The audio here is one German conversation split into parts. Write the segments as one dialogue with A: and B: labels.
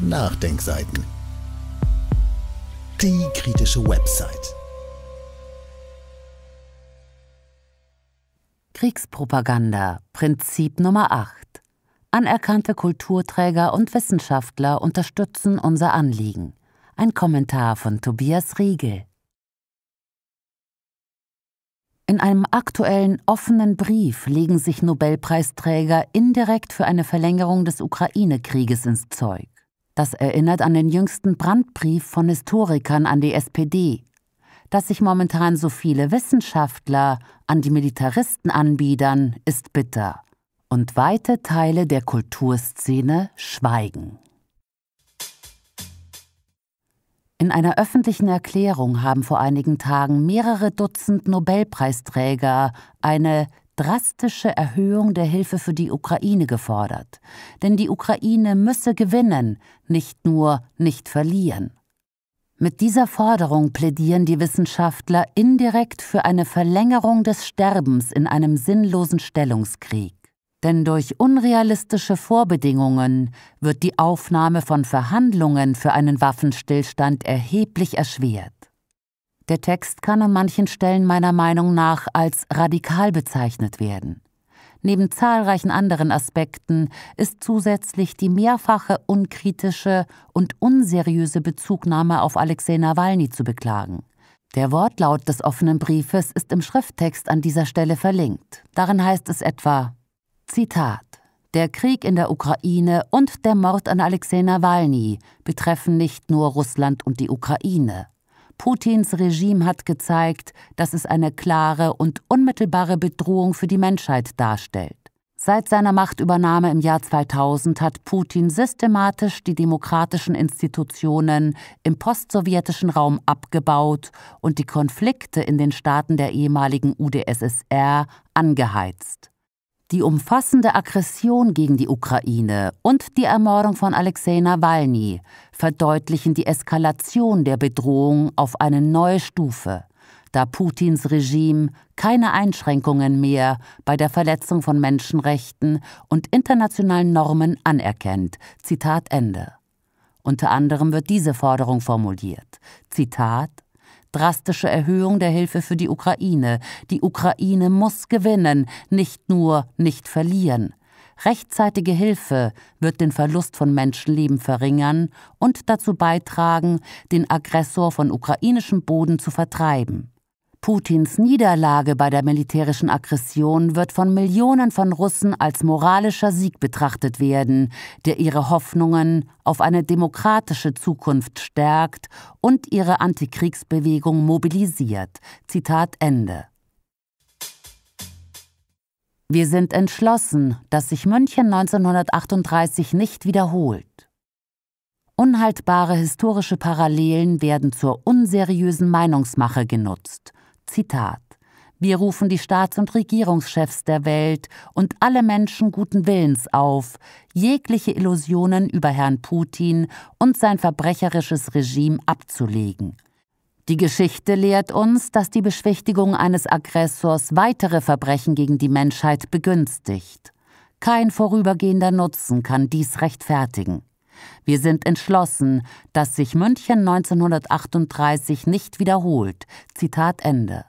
A: Nachdenkseiten. Die kritische Website.
B: Kriegspropaganda, Prinzip Nummer 8. Anerkannte Kulturträger und Wissenschaftler unterstützen unser Anliegen. Ein Kommentar von Tobias Riegel. In einem aktuellen offenen Brief legen sich Nobelpreisträger indirekt für eine Verlängerung des Ukraine-Krieges ins Zeug. Das erinnert an den jüngsten Brandbrief von Historikern an die SPD. Dass sich momentan so viele Wissenschaftler an die Militaristen anbiedern, ist bitter. Und weite Teile der Kulturszene schweigen. In einer öffentlichen Erklärung haben vor einigen Tagen mehrere Dutzend Nobelpreisträger eine drastische Erhöhung der Hilfe für die Ukraine gefordert. Denn die Ukraine müsse gewinnen, nicht nur nicht verlieren. Mit dieser Forderung plädieren die Wissenschaftler indirekt für eine Verlängerung des Sterbens in einem sinnlosen Stellungskrieg denn durch unrealistische Vorbedingungen wird die Aufnahme von Verhandlungen für einen Waffenstillstand erheblich erschwert. Der Text kann an manchen Stellen meiner Meinung nach als radikal bezeichnet werden. Neben zahlreichen anderen Aspekten ist zusätzlich die mehrfache unkritische und unseriöse Bezugnahme auf Alexei Nawalny zu beklagen. Der Wortlaut des offenen Briefes ist im Schrifttext an dieser Stelle verlinkt. Darin heißt es etwa Zitat Der Krieg in der Ukraine und der Mord an Alexei Nawalny betreffen nicht nur Russland und die Ukraine. Putins Regime hat gezeigt, dass es eine klare und unmittelbare Bedrohung für die Menschheit darstellt. Seit seiner Machtübernahme im Jahr 2000 hat Putin systematisch die demokratischen Institutionen im postsowjetischen Raum abgebaut und die Konflikte in den Staaten der ehemaligen UdSSR angeheizt. Die umfassende Aggression gegen die Ukraine und die Ermordung von Alexei Nawalny verdeutlichen die Eskalation der Bedrohung auf eine neue Stufe, da Putins Regime keine Einschränkungen mehr bei der Verletzung von Menschenrechten und internationalen Normen anerkennt. Zitat Ende. Unter anderem wird diese Forderung formuliert. Zitat drastische Erhöhung der Hilfe für die Ukraine. Die Ukraine muss gewinnen, nicht nur nicht verlieren. Rechtzeitige Hilfe wird den Verlust von Menschenleben verringern und dazu beitragen, den Aggressor von ukrainischem Boden zu vertreiben. Putins Niederlage bei der militärischen Aggression wird von Millionen von Russen als moralischer Sieg betrachtet werden, der ihre Hoffnungen auf eine demokratische Zukunft stärkt und ihre Antikriegsbewegung mobilisiert. Zitat Ende. Wir sind entschlossen, dass sich München 1938 nicht wiederholt. Unhaltbare historische Parallelen werden zur unseriösen Meinungsmache genutzt. Zitat wir rufen die Staats- und Regierungschefs der Welt und alle Menschen guten Willens auf, jegliche Illusionen über Herrn Putin und sein verbrecherisches Regime abzulegen. Die Geschichte lehrt uns, dass die Beschwichtigung eines Aggressors weitere Verbrechen gegen die Menschheit begünstigt. Kein vorübergehender Nutzen kann dies rechtfertigen. Wir sind entschlossen, dass sich München 1938 nicht wiederholt. Zitat Ende.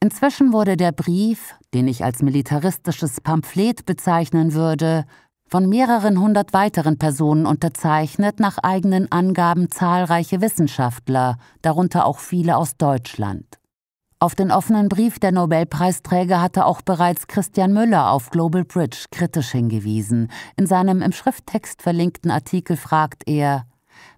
B: Inzwischen wurde der Brief, den ich als militaristisches Pamphlet bezeichnen würde, von mehreren hundert weiteren Personen unterzeichnet, nach eigenen Angaben zahlreiche Wissenschaftler, darunter auch viele aus Deutschland. Auf den offenen Brief der Nobelpreisträger hatte auch bereits Christian Müller auf Global Bridge kritisch hingewiesen. In seinem im Schrifttext verlinkten Artikel fragt er,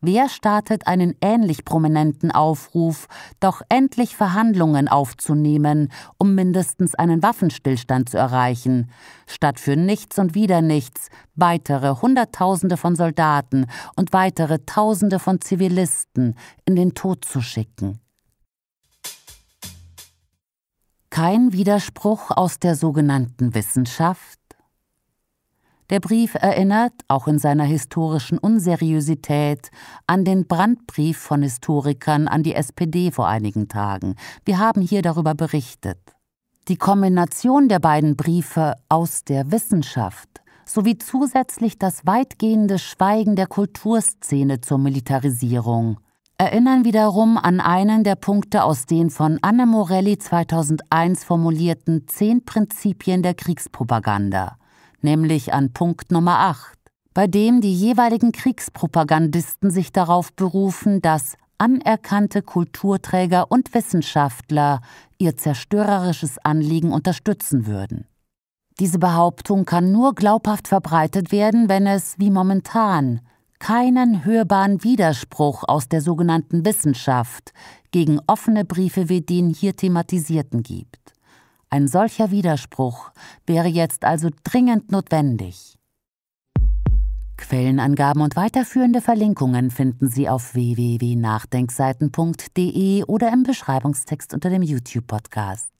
B: Wer startet einen ähnlich prominenten Aufruf, doch endlich Verhandlungen aufzunehmen, um mindestens einen Waffenstillstand zu erreichen, statt für nichts und wieder nichts weitere Hunderttausende von Soldaten und weitere Tausende von Zivilisten in den Tod zu schicken? Kein Widerspruch aus der sogenannten Wissenschaft? Der Brief erinnert, auch in seiner historischen Unseriösität, an den Brandbrief von Historikern an die SPD vor einigen Tagen. Wir haben hier darüber berichtet. Die Kombination der beiden Briefe aus der Wissenschaft sowie zusätzlich das weitgehende Schweigen der Kulturszene zur Militarisierung erinnern wiederum an einen der Punkte aus den von Anne Morelli 2001 formulierten zehn Prinzipien der Kriegspropaganda, nämlich an Punkt Nummer 8, bei dem die jeweiligen Kriegspropagandisten sich darauf berufen, dass anerkannte Kulturträger und Wissenschaftler ihr zerstörerisches Anliegen unterstützen würden. Diese Behauptung kann nur glaubhaft verbreitet werden, wenn es, wie momentan, keinen hörbaren Widerspruch aus der sogenannten Wissenschaft gegen offene Briefe wie den hier thematisierten gibt. Ein solcher Widerspruch wäre jetzt also dringend notwendig. Quellenangaben und weiterführende Verlinkungen finden Sie auf www.nachdenkseiten.de oder im Beschreibungstext unter dem YouTube-Podcast.